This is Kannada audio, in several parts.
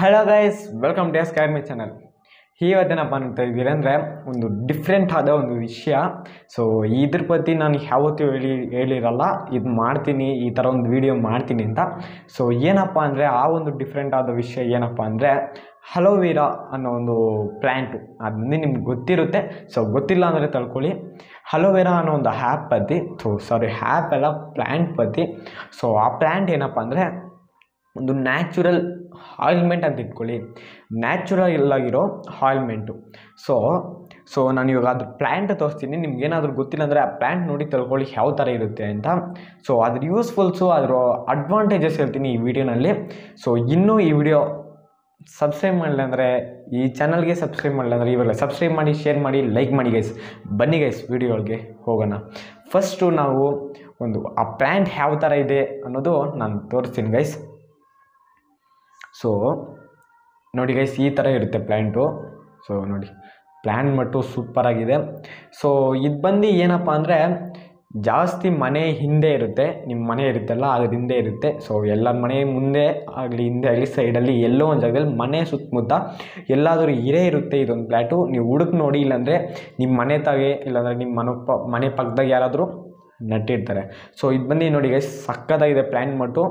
Hello guys welcome as my channel ಇವತ್ತೇನಪ್ಪ ಅಂತ ಇದ್ದೀರಿ ಅಂದರೆ ಒಂದು ಡಿಫ್ರೆಂಟ್ ಆದ ಒಂದು ವಿಷಯ. ಸೊ ಇದ್ರ ಬಗ್ಗೆ ನಾನು ಯಾವತ್ತೂ ಹೇಳಿ, ಹೇಳಿರಲ್ಲ. ಇದು ಮಾಡ್ತೀನಿ, ಈ ಥರ ಒಂದು ವಿಡಿಯೋ ಮಾಡ್ತೀನಿ ಅಂತ. ಸೊ ಏನಪ್ಪ ಅಂದರೆ ಆ ಒಂದು ಡಿಫ್ರೆಂಟ್ ಆದ ವಿಷಯ ಏನಪ್ಪ ಅಂದರೆ ಹಲೋವೀರಾ ಅನ್ನೋ ಒಂದು ಪ್ಲ್ಯಾಂಟು ಅದು ಮುಂದೆ ನಿಮ್ಗೆ ಗೊತ್ತಿರುತ್ತೆ. ಸೊ ಗೊತ್ತಿಲ್ಲ ಅಂದರೆ ತಳ್ಕೊಳ್ಳಿ. ಹಲೋವೆರಾ ಅನ್ನೋ ಒಂದು ಹ್ಯಾಪ್ ಬಗ್ಗೆ ಸೊ ಸಾರಿ ಹ್ಯಾಪ್ ಎಲ್ಲ ಪ್ಲ್ಯಾಂಟ್ ಬಗ್ಗೆ ಸೊ ಆ ಪ್ಲ್ಯಾಂಟ್ ಏನಪ್ಪ ಅಂದರೆ ಒಂದು ನ್ಯಾಚುರಲ್ ಆಯಿಲ್ಮೆಂಟ್ ಅಂತ ಇಟ್ಕೊಳ್ಳಿ. ನ್ಯಾಚುರಲ್ ಆಗಿರೋ ಆಯಿಲ್ಮೆಂಟು ಸೊ ಸೊ ನಾನು ಇವಾಗ ಅದು ಪ್ಲ್ಯಾಂಟ್ ತೋರಿಸ್ತೀನಿ. ನಿಮ್ಗೆ ಏನಾದರೂ ಗೊತ್ತಿಲ್ಲ ಅಂದರೆ ಆ ಪ್ಲ್ಯಾಂಟ್ ನೋಡಿ ತಿಳ್ಕೊಳ್ಳಿ ಯಾವ ಥರ ಇರುತ್ತೆ ಅಂತ. ಸೊ ಅದ್ರ ಯೂಸ್ಫುಲ್ಸು ಅದರ ಅಡ್ವಾಂಟೇಜಸ್ ಹೇಳ್ತೀನಿ ಈ ವಿಡಿಯೋನಲ್ಲಿ. ಸೊ ಇನ್ನೂ ಈ ವಿಡಿಯೋ ಸಬ್ಸ್ಕ್ರೈಬ್ ಮಾಡಲಿಲ್ಲ ಅಂದರೆ ಈ ಚಾನಲ್ಗೆ ಸಬ್ಸ್ಕ್ರೈಬ್ ಮಾಡಲಿಲ್ಲ ಅಂದರೆ ಇವಾಗ ಸಬ್ಸ್ಕ್ರೈಬ್ ಮಾಡಿ ಶೇರ್ ಮಾಡಿ ಲೈಕ್ ಮಾಡಿ ಗೈಸ್ ಬನ್ನಿ ಗೈಸ್ ವಿಡಿಯೋಗೆ ಹೋಗೋಣ. ಫಸ್ಟು ನಾವು ಒಂದು, ಆ ಪ್ಲ್ಯಾಂಟ್ ಯಾವ ಥರ ಇದೆ ಅನ್ನೋದು ನಾನು ತೋರಿಸ್ತೀನಿ ಗೈಸ್ ಸೊ ನೋಡಿ ಗೈಸ್ ಈ ಥರ ಇರುತ್ತೆ ಪ್ಲ್ಯಾಂಟು ಸೊ ನೋಡಿ ಪ್ಲ್ಯಾನ್ ಮಟ್ಟು ಸೂಪರಾಗಿದೆ ಸೊ ಇದು ಬಂದು ಏನಪ್ಪ ಅಂದರೆ, ಜಾಸ್ತಿ ಮನೆ ಹಿಂದೆ ಇರುತ್ತೆ ನಿಮ್ಮ ಮನೆ ಇರುತ್ತಲ್ಲ ಅದ್ರ ಹಿಂದೆ ಇರುತ್ತೆ. ಸೊ ಎಲ್ಲರ ಮನೆ ಮುಂದೆ ಆಗಲಿ, ಹಿಂದೆ ಆಗಲಿ ಸೈಡಲ್ಲಿ ಎಲ್ಲೋ ಒಂದು ಜಾಗದಲ್ಲಿ ಮನೆ ಸುತ್ತಮುತ್ತ ಎಲ್ಲಾದರೂ ಇರೇ ಇರುತ್ತೆ ಇದೊಂದು ಪ್ಲ್ಯಾಟು ನೀವು ಹುಡುಕ್ ನೋಡಿ ಇಲ್ಲಾಂದರೆ ನಿಮ್ಮ ಮನೆ ತಾಗೆ, ಇಲ್ಲಾಂದರೆ ನಿಮ್ಮ ಮನೆ ಮನೆ ಪಕ್ಕದಾಗ ಯಾರಾದರೂ ನಟ್ಟಿರ್ತಾರೆ. ಸೊ ಇದು ಬಂದು ನೋಡಿ ಗೈಸ್ ಸಕ್ಕತ್ತಾಗಿದೆ ಪ್ಲ್ಯಾನ್ ಮಟ್ಟು.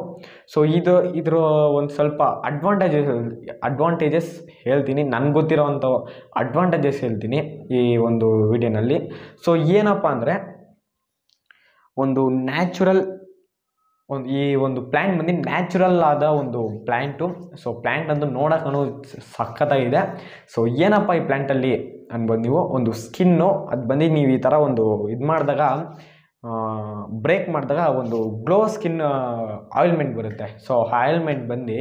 ಸೊ ಇದು, ಇದ್ರ ಒಂದು ಸ್ವಲ್ಪ ಅಡ್ವಾಂಟೇಜಸ್ ಅಡ್ವಾಂಟೇಜಸ್ ಹೇಳ್ತೀನಿ. ನನಗೆ ಗೊತ್ತಿರೋವಂಥ ಅಡ್ವಾಂಟೇಜಸ್ ಹೇಳ್ತೀನಿ ಈ ಒಂದು ವಿಡಿಯೋನಲ್ಲಿ. ಸೊ ಏನಪ್ಪ ಅಂದರೆ, ಒಂದು ನ್ಯಾಚುರಲ್ ಒಂದು ಈ ಒಂದು ಪ್ಲ್ಯಾಂಟ್ ಬಂದು ನ್ಯಾಚುರಲ್ ಆದ ಒಂದು ಪ್ಲ್ಯಾಂಟು ಸೊ ಪ್ಲ್ಯಾಂಟ್ ಅಂದು ನೋಡೋಕ್ಕೂ ಸಖತ್ತಾಗಿದೆ. ಸೊ ಏನಪ್ಪ ಈ ಪ್ಲ್ಯಾಂಟಲ್ಲಿ ಅನ್ಬೋದು ನೀವು? ಒಂದು ಸ್ಕಿನ್ನು ಅದು ಬಂದು ನೀವು ಈ ಥರ ಒಂದು ಇದು ಮಾಡಿದಾಗ ಬ್ರೇಕ್ ಮಾಡಿದಾಗ ಒಂದು ಗ್ಲೋ ಸ್ಕಿನ್ ಆಯಿಲ್ಮೆಂಟ್ ಬರುತ್ತೆ. ಸೊ ಆಯಿಲ್ಮೆಂಟ್ ಬಂದು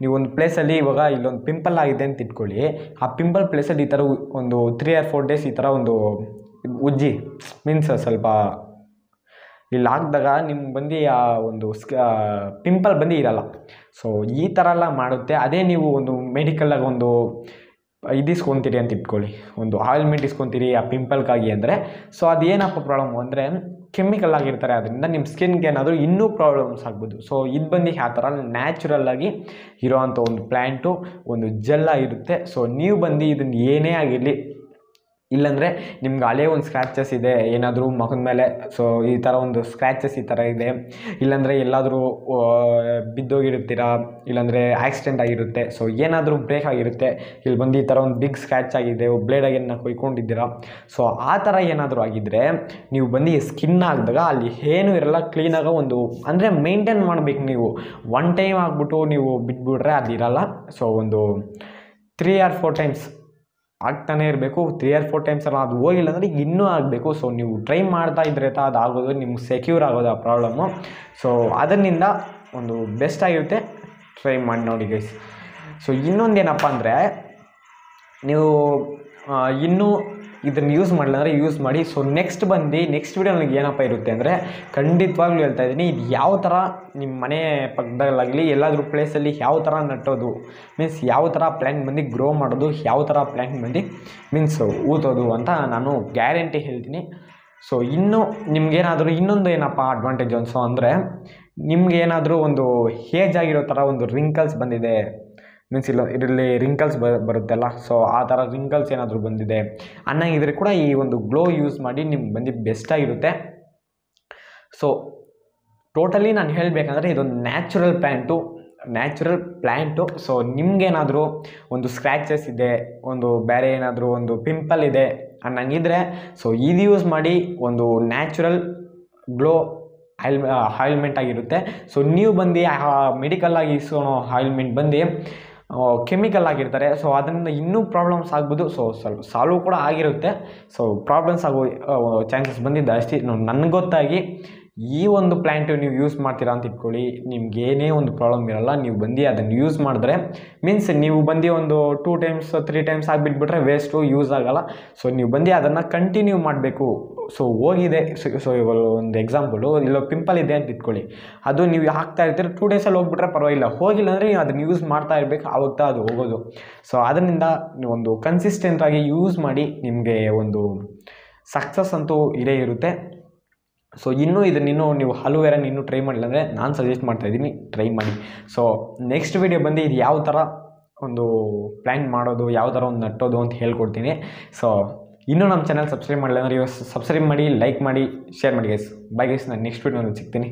ನೀವು ಒಂದು ಪ್ಲೇಸಲ್ಲಿ ಇವಾಗ ಇಲ್ಲೊಂದು ಪಿಂಪಲ್ ಆಗಿದೆ ಅಂತ ಇಟ್ಕೊಳ್ಳಿ. ಆ ಪಿಂಪಲ್ ಪ್ಲೇಸಲ್ಲಿ ಈ ಥರ ಒಂದು ತ್ರೀ ಆರ್ ಫೋರ್ ಡೇಸ್ ಈ ಥರ ಒಂದು ಉಜ್ಜಿ ಮೀನ್ಸ್ ಸ್ವಲ್ಪ ಇಲ್ಲಿ ಹಾಕಿದಾಗ ನಿಮ್ಗೆ ಬಂದು ಆ ಒಂದು ಸ್ಕ ಪಿಂಪಲ್ ಬಂದು ಇರಲ್ಲ. ಸೊ ಈ ಥರ ಎಲ್ಲ ಮಾಡುತ್ತೆ. ಅದೇ ನೀವು ಒಂದು ಮೆಡಿಕಲಾಗಿ ಒಂದು ಇದು ಇಸ್ಕೊತೀರಿ ಅಂತ ಇಟ್ಕೊಳ್ಳಿ. ಒಂದು ಆಯಿಲ್ಮೆಂಟ್ ಇಸ್ಕೊತೀರಿ, ಆ ಪಿಂಪಲ್ಗಾಗಿ ಅಂದರೆ. ಸೊ ಅದೇನಪ್ಪ ಪ್ರಾಬ್ಲಮ್ ಅಂದರೆ ಕೆಮಿಕಲ್ ಆಗಿರ್ತಾರೆ, ಅದರಿಂದ ನಿಮ್ಮ ಸ್ಕಿನ್ಗೆ ಏನಾದರೂ ಇನ್ನೂ ಪ್ರಾಬ್ಲಮ್ಸ್ ಆಗ್ಬೋದು. ಸೊ ಇದು ಬಂದು ಆ ಥರ ನ್ಯಾಚುರಲ್ಲಾಗಿ ಇರೋವಂಥ ಒಂದು ಪ್ಲ್ಯಾಂಟು ಒಂದು ಜೆಲ್ಲ ಇರುತ್ತೆ ಸೊ ನೀವು ಬಂದು ಇದನ್ನು ಏನೇ ಆಗಿರಲಿ ಇಲ್ಲಾಂದರೆ ನಿಮ್ಗೆ ಹಳೇ ಒಂದು ಸ್ಕ್ರ್ಯಾಚಸ್ ಇದೆ, ಏನಾದರೂ ಮುಖದ ಮೇಲೆ ಸೊ ಈ ಥರ ಒಂದು ಸ್ಕ್ರ್ಯಾಚಸ್ ಈ ಥರ ಇದೆ. ಇಲ್ಲಾಂದರೆ ಎಲ್ಲಾದರೂ ಬಿದ್ದೋಗಿರ್ತೀರಾ ಇಲ್ಲಾಂದರೆ ಆಕ್ಸಿಡೆಂಟ್ ಆಗಿರುತ್ತೆ ಸೊ ಏನಾದರೂ ಬ್ರೇಕ್ ಆಗಿರುತ್ತೆ, ಇಲ್ಲಿ ಬಂದು ಈ ಥರ ಒಂದು ಬಿಗ್ ಸ್ಕ್ರ್ಯಾಚ್ ಆಗಿದೆ ಬ್ಲೇಡಾಗಿ ಏನನ್ನ ಕೊಯ್ಕೊಂಡಿದ್ದೀರಾ ಸೊ ಆ ಥರ ಏನಾದರೂ ಆಗಿದ್ದರೆ ನೀವು ಬಂದು ಸ್ಕಿನ್ ಆಗಿದಾಗ ಅಲ್ಲಿ ಏನೂ ಇರಲ್ಲ ಕ್ಲೀನಾಗ ಒಂದು, ಅಂದರೆ ಮೇಂಟೈನ್ ಮಾಡಬೇಕು ನೀವು. ಒನ್ ಟೈಮ್ ಆಗಿಬಿಟ್ಟು ನೀವು ಬಿಟ್ಬಿಟ್ರೆ ಅದಿರಲ್ಲ ಸೊ ಒಂದು ತ್ರೀ ಆರ್ ಫೋರ್ ಟೈಮ್ಸ್ ಆಗ್ತಾನೆ ಇರಬೇಕು ತ್ರೀ ಆರ್ ಫೋರ್ ಟೈಮ್ಸ್ ಎಲ್ಲ ಅದು ಹೋಗಿಲ್ಲ ಅಂದರೆ ಇನ್ನೂ ಆಗಬೇಕು. ಸೊ ನೀವು ಟ್ರೈ ಮಾಡ್ತಾ ಇದ್ರೆ ತಾ ಅದು ಆಗೋದು, ನಿಮ್ಗೆ ಸೆಕ್ಯೂರ್ ಆಗೋದು ಆ ಪ್ರಾಬ್ಲಮ್ಮು ಸೊ ಅದರಿಂದ ಒಂದು ಬೆಸ್ಟ್ ಆಗಿರುತ್ತೆ. ಟ್ರೈ ಮಾಡಿ ನೋಡಿ ಗೈಸ್ ಸೊ ಇನ್ನೊಂದೇನಪ್ಪ ಅಂದರೆ, ನೀವು ಇನ್ನೂ ಇದನ್ನು ಯೂಸ್ ಮಾಡಲಿಲ್ಲ ಅಂದರೆ ಯೂಸ್ ಮಾಡಿ. ಸೊ ನೆಕ್ಸ್ಟ್ ಬಂದು ನೆಕ್ಸ್ಟ್ ವೀಡಿಯೋ ನನಗೆ ಏನಪ್ಪ ಇರುತ್ತೆ ಅಂದರೆ ಖಂಡಿತವಾಗ್ಲೂ ಹೇಳ್ತಾ ಇದ್ದೀನಿ, ಇದು ಯಾವ ಥರ ನಿಮ್ಮ ಮನೆ ಪಕ್ಕದಲ್ಲಾಗಲಿ ಎಲ್ಲಾದರೂ ಪ್ಲೇಸಲ್ಲಿ ಯಾವ ಥರ ನಟ್ಟೋದು ಮೀನ್ಸ್ ಯಾವ ಥರ ಪ್ಲ್ಯಾಂಟ್ ಬಂದು ಗ್ರೋ ಮಾಡೋದು, ಯಾವ ಥರ ಪ್ಲ್ಯಾಂಟ್ ಬಂದು ಮೀನ್ಸ್ ಊತೋದು ಅಂತ ನಾನು ಗ್ಯಾರಂಟಿ ಹೇಳ್ತೀನಿ. ಸೊ ಇನ್ನೂ ನಿಮ್ಗೇನಾದರೂ ಇನ್ನೊಂದು ಏನಪ್ಪ ಅಡ್ವಾಂಟೇಜ್ ಅನ್ಸೋ ಅಂದರೆ, ನಿಮ್ಗೇನಾದರೂ ಒಂದು ಏಜ್ ಆಗಿರೋ ಥರ ಒಂದು ರಿಂಕಲ್ಸ್ ಬಂದಿದೆ ಮೀನ್ಸ್ ಇಲ್ಲ, ಇದರಲ್ಲಿ ರಿಂಕಲ್ಸ್ ಬ, ಬರುತ್ತಲ್ಲ. ಸೊ ಆ ಥರ ರಿಂಕಲ್ಸ್ ಏನಾದರೂ ಬಂದಿದೆ. ಅನ್ನಂಗಿದ್ರೆ ಕೂಡ ಈ ಒಂದು ಗ್ಲೋ ಯೂಸ್ ಮಾಡಿ ನಿಮ್ಗೆ ಬಂದು ಬೆಸ್ಟಾಗಿರುತ್ತೆ ಸೊ ಟೋಟಲಿ ನಾನು ಹೇಳಬೇಕಂದ್ರೆ ಇದೊಂದು natural plant natural plant so ನಿಮಗೇನಾದರೂ ಒಂದು ಸ್ಕ್ರ್ಯಾಚಸ್ ಇದೆ, ಒಂದು ಬೇರೆ ಏನಾದರೂ ಒಂದು ಪಿಂಪಲ್ ಇದೆ ಅನ್ನಂಗಿದ್ರೆ ಸೊ ಇದು ಯೂಸ್ ಮಾಡಿ ಒಂದು ನ್ಯಾಚುರಲ್ ಗ್ಲೋ ಆಯಿಲ್ ಆಯಿಲ್ಮೆಂಟ್ ಆಗಿರುತ್ತೆ. ಸೊ ನೀವು ಬಂದು ಮೆಡಿಕಲ್ ಆಗಿ ಆಯಿಲ್ಮೆಂಟ್ ಬಂದು ಕೆಮಿಕಲ್ ಆಗಿರ್ತಾರೆ. ಸೊ ಅದರಿಂದ ಇನ್ನೂ ಪ್ರಾಬ್ಲಮ್ಸ್ ಆಗ್ಬೋದು. ಸೊ ಸ್ವಲ್ಪ ಸಾಲ್ವ್ ಕೂಡ ಆಗಿರುತ್ತೆ. ಸೊ ಪ್ರಾಬ್ಲಮ್ಸ್ ಆಗೋ ಚಾನ್ಸಸ್ ಬಂದಿದ್ದು ಜಾಸ್ತಿ ನನಗೆ ಗೊತ್ತಾಗಿ ಈ ಒಂದು ಪ್ಲ್ಯಾಂಟು ನೀವು ಯೂಸ್ ಮಾಡ್ತೀರಾ ಅಂತ ಇಟ್ಕೊಳ್ಳಿ. ನಿಮ್ಗೆ ಏನೇ ಒಂದು ಪ್ರಾಬ್ಲಮ್ ಇರಲ್ಲ, ನೀವು ಬಂದು ಅದನ್ನು ಯೂಸ್ ಮಾಡಿದ್ರೆ ಮೀನ್ಸ್ ನೀವು ಬಂದು ಒಂದು ಟೂ ಟೈಮ್ಸ್ ತ್ರೀ ಟೈಮ್ಸ್ ಆಗಿಬಿಟ್ಬಿಟ್ರೆ ವೇಸ್ಟು ಯೂಸ್ ಆಗೋಲ್ಲ. ಸೊ ನೀವು ಬಂದು ಅದನ್ನು ಕಂಟಿನ್ಯೂ ಮಾಡಬೇಕು. ಸೊ ಹೋಗಿದೆ. ಸೊ ಇವಾಗ ಒಂದು ಎಕ್ಸಾಂಪಲು ಇಲ್ಲೋ ಪಿಂಪಲ್ ಇದೆ ಅಂತ ಇಟ್ಕೊಳ್ಳಿ. ಅದು ನೀವು ಹಾಕ್ತಾ ಇರ್ತೀರ ಟೂ ಡೇಸಲ್ಲಿ ಹೋಗ್ಬಿಟ್ರೆ ಪರವಾಗಿಲ್ಲ. ಹೋಗಿಲ್ಲ ಅಂದರೆ ನೀವು ಅದನ್ನು ಯೂಸ್ ಮಾಡ್ತಾ ಇರಬೇಕು. ಆವಾಗ ಅದು ಹೋಗೋದು. ಸೊ ಅದರಿಂದ ಒಂದು ಕನ್ಸಿಸ್ಟೆಂಟಾಗಿ ಯೂಸ್ ಮಾಡಿ ನಿಮಗೆ ಒಂದು ಸಕ್ಸಸ್ ಅಂತೂ ಇದೇ ಇರುತ್ತೆ. ಸೊ ಇನ್ನೂ ಇದನ್ನ ಇನ್ನೂ ನೀವು ಹಲುವೆರನ್ನ ಇನ್ನೂ ಟ್ರೈ ಮಾಡಿಲ್ಲ ಅಂದರೆ ನಾನು ಸಜೆಸ್ಟ್ ಮಾಡ್ತಾ ಇದ್ದೀನಿ ಟ್ರೈ ಮಾಡಿ. ಸೊ ನೆಕ್ಸ್ಟ್ ವೀಡಿಯೋ ಬಂದು ಇದು ಯಾವ ಥರ ಒಂದು ಪ್ಲ್ಯಾನ್ ಮಾಡೋದು ಯಾವ ಥರ ಒಂದು ನಟ್ಟೋದು ಅಂತ ಹೇಳ್ಕೊಡ್ತೀನಿ. ಸೊ ಇನ್ನೂ ನಮ್ಮ ಚಾನಲ್ ಸಬ್ಸ್ಕ್ರೈಬ್ ಮಾಡಿಲ್ಲ ಅಂದರೆ ಸಬ್ಸ್ಕ್ರೈಬ್ ಮಾಡಿ ಲೈಕ್ ಮಾಡಿ ಶೇರ್ ಮಾಡಿ ಗೈಸ್ ಬೈ ಗೈಸ್ ನಾನು ನೆಕ್ಸ್ಟ್ ವೀಡಿಯೋನಲ್ಲಿ ಸಿಗ್ತೀನಿ.